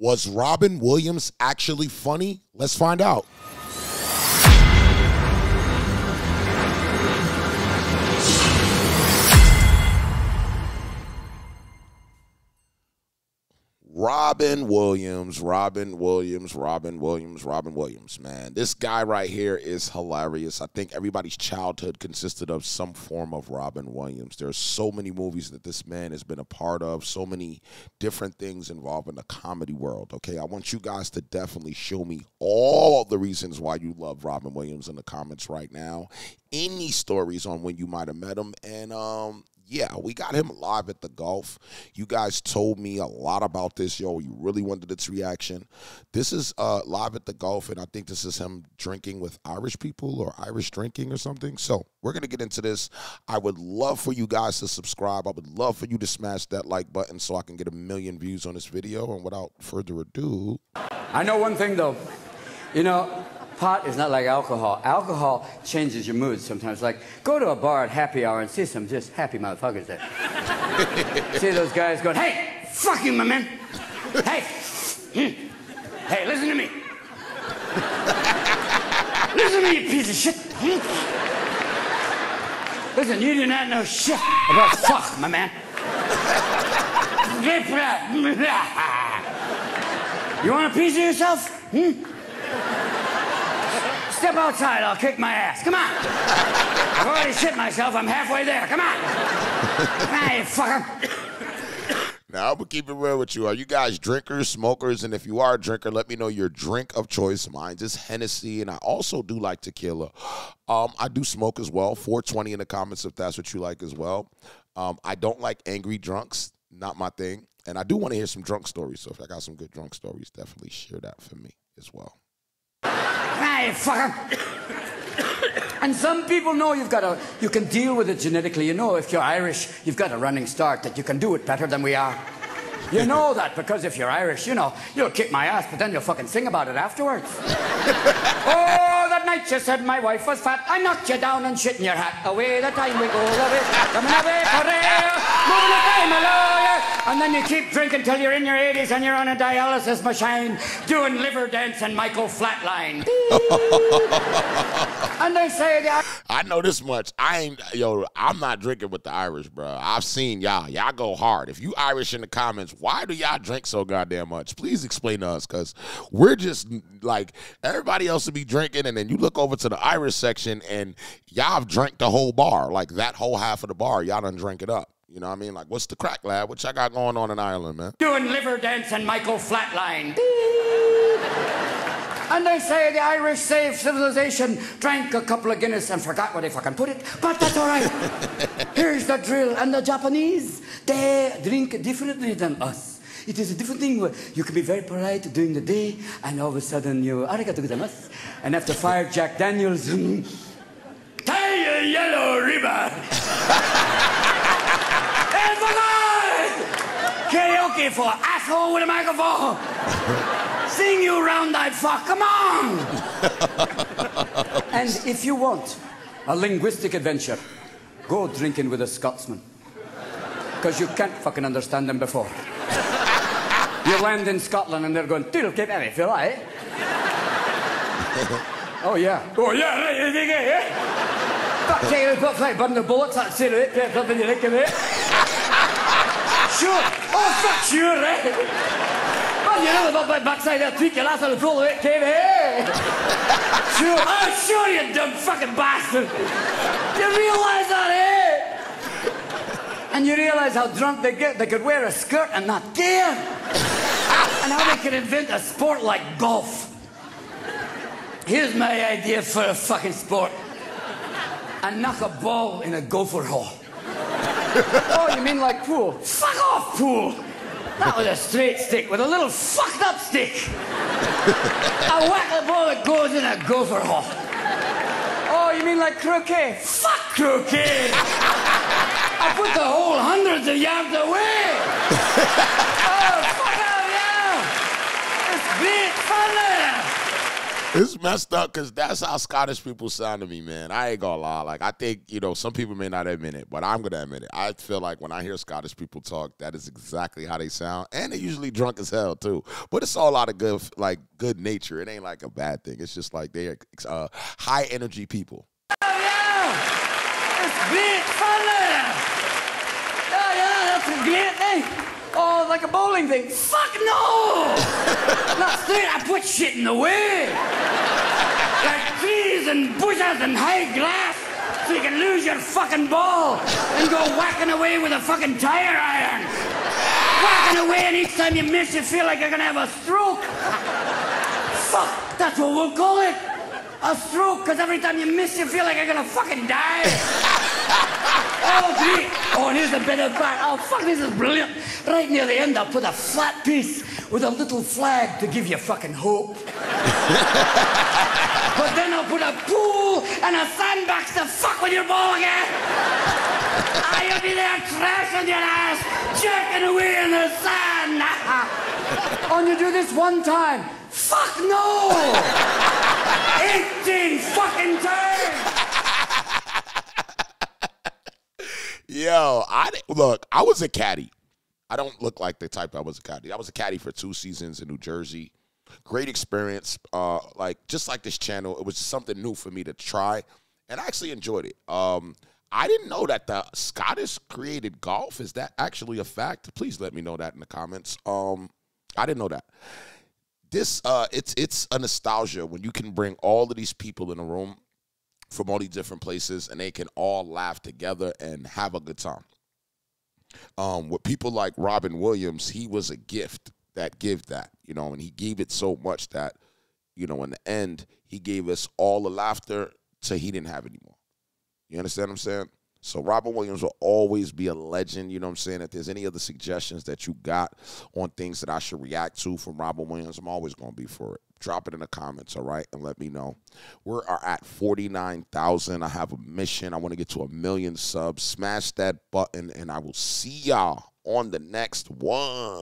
Was Robin Williams actually funny? Let's find out. Robin Williams, Robin Williams, Robin Williams, Robin Williams, man. This guy right here is hilarious. I think everybody's childhood consisted of some form of Robin Williams. There's so many movies that this man has been a part of, so many different things involving the comedy world. Okay, I want you guys to definitely show me all the reasons why you love Robin Williams in the comments right now. Any stories on when you might have met him, and um, yeah, we got him live at the golf. You guys told me a lot about this, yo. You really wanted its reaction. This is uh, live at the golf, and I think this is him drinking with Irish people or Irish drinking or something. So we're gonna get into this. I would love for you guys to subscribe. I would love for you to smash that like button so I can get a million views on this video. And without further ado, I know one thing though. You know, pot is not like alcohol. Alcohol changes your mood sometimes. Like, go to a bar at happy hour and see some just happy motherfuckers there. see those guys going, hey, fuck you, my man. Hey, hmm. hey, listen to me. listen to me, you piece of shit. Hmm. Listen, you do not know shit about fuck, my man. you want a piece of yourself? Hmm? Step outside, I'll kick my ass. Come on. I've already shit myself. I'm halfway there. Come on. Hey, fucker. Now, I'm gonna keep it real with you. Are you guys drinkers, smokers? And if you are a drinker, let me know your drink of choice. Mine's is Hennessy, and I also do like tequila. Um, I do smoke as well. 420 in the comments if that's what you like as well. Um, I don't like angry drunks, not my thing. And I do want to hear some drunk stories. So if I got some good drunk stories, definitely share that for me as well. And some people know you've got a, you can deal with it genetically. You know, if you're Irish, you've got a running start that you can do it better than we are. You know that because if you're Irish, you know, you'll kick my ass, but then you'll fucking sing about it afterwards. oh, that night you said my wife was fat. I knocked you down and shit in your hat. Away the time we go, away, coming away for real, moving the time lawyer. And then you keep drinking till you're in your 80s and you're on a dialysis machine doing liver dance and Michael Flatline. and they say that. I know this much. I ain't yo. I'm not drinking with the Irish, bro. I've seen y'all. Y'all go hard. If you Irish in the comments, why do y'all drink so goddamn much? Please explain to us, cause we're just like everybody else to be drinking, and then you look over to the Irish section, and y'all have drank the whole bar, like that whole half of the bar. Y'all done drink it up. You know what I mean? Like, what's the crack, lad? What y'all got going on in Ireland, man? Doing liver dance and Michael Flatline. And they say the Irish saved civilization, drank a couple of Guinness and forgot where they fucking put it. But that's all right. Here's the drill. And the Japanese, they drink differently than us. It is a different thing where you can be very polite during the day, and all of a sudden you, arigato gozaimasu. And after five Jack Daniels, tie a yellow ribbon. and bye For asshole with a microphone. Sing you round-eyed fuck, come on! and if you want a linguistic adventure, go drinking with a Scotsman. Because you can't fucking understand them before. You land in Scotland and they're going, Diddle keep any feel eh? oh yeah. Oh yeah, right, you think it, yeah? Fuck take it, fuck like burn bullets, that's it, right? Pep up in your neck of it. Sure. Oh fuck sure, right? Oh, you know about my backside there, tweak your last little pull of it, came here. Sure. Oh, sure, you dumb fucking bastard. You realize that, eh? And you realize how drunk they get. They could wear a skirt and not care. and how they could invent a sport like golf. Here's my idea for a fucking sport. I knock a ball in a gopher hole. Oh, you mean like pool? Fuck off, pool. That was a straight stick with a little fucked up stick. a whack the ball that goes in a gopher hole. Oh, you mean like croquet? Fuck croquet. I put the whole hundreds of yards away. oh, fuck off, yeah. It's messed up because that's how Scottish people sound to me, man. I ain't gonna lie. Like I think you know some people may not admit it, but I'm gonna admit it. I feel like when I hear Scottish people talk, that is exactly how they sound, and they're usually drunk as hell too. But it's all out of good, like good nature. It ain't like a bad thing. It's just like they're uh, high energy people. Oh, yeah! It's great fun there! Oh, yeah, that's a great thing. Oh, like a bowling thing. Fuck no! Not straight, I put shit in the way. Like trees and bushes and high glass. so you can lose your fucking ball and go whacking away with a fucking tire iron. Whacking away and each time you miss you feel like you're gonna have a stroke. Fuck, that's what we'll call it. A stroke, because every time you miss, you feel like you're gonna fucking die. oh. And here's the better part. Oh, fuck, this is brilliant. Right near the end, I'll put a flat piece with a little flag to give you fucking hope. but then I'll put a pool and a sandbox to fuck with your ball again. You'll be there trashing your ass, jerking away in the sand. and you do this one time. Fuck no! 18 fucking times! Yo, I look. I was a caddy. I don't look like the type I was a caddy. I was a caddy for two seasons in New Jersey. Great experience. Uh, like just like this channel, it was something new for me to try, and I actually enjoyed it. Um, I didn't know that the Scottish created golf. Is that actually a fact? Please let me know that in the comments. Um, I didn't know that this uh it's it's a nostalgia when you can bring all of these people in a room from all these different places and they can all laugh together and have a good time. Um with people like robin williams he was a gift that give that you know and he gave it so much that you know in the end he gave us all the laughter so he didn't have anymore. You understand what i'm saying so Robin Williams will always be a legend. You know what I'm saying? If there's any other suggestions that you got on things that I should react to from Robin Williams, I'm always going to be for it. Drop it in the comments, all right? And let me know. We are at 49,000. I have a mission. I want to get to a million subs. Smash that button, and I will see y'all on the next one.